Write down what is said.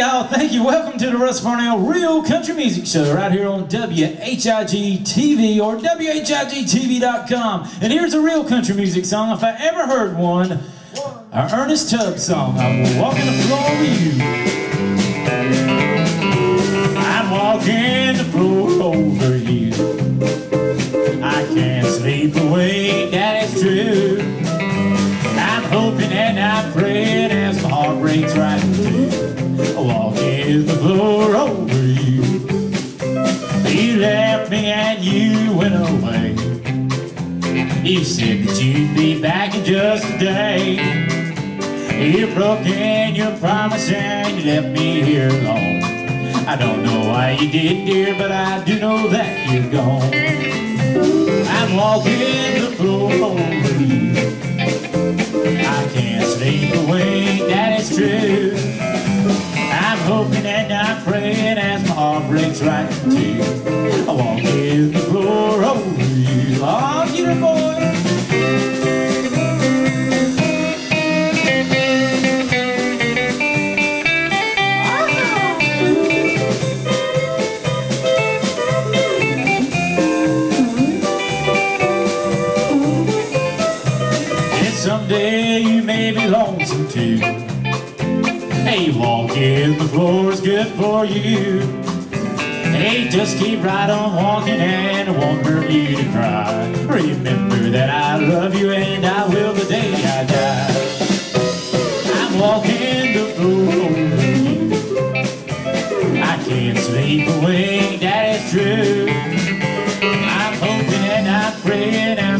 y'all, thank you. Welcome to the Russ Varnell Real Country Music Show right here on WHIG TV or WHIGTV.com. And here's a real country music song, if I ever heard one, our Ernest Tubb song, I'm Walking the Floor with You. I'm walking the floor over you. I can't sleep away, that is true. I'm hoping and I'm praying as my heart breaks right in the floor over you. You left me and you went away. You said that you'd be back in just a day. You broke in your promise and you left me here alone. I don't know why you did, dear, but I do know that you're gone. I'm walking the floor over you. Hoping and I'm praying as my heart breaks right in two. I walk in the floor over you. Oh, get boy. And someday you may be lonesome too. Hey, walking the floor is good for you. Hey, just keep right on walking and I won't hurt you to cry. Remember that I love you and I will the day I die. I'm walking the floor. I can't sleep away, that is true. I'm hoping and I'm praying as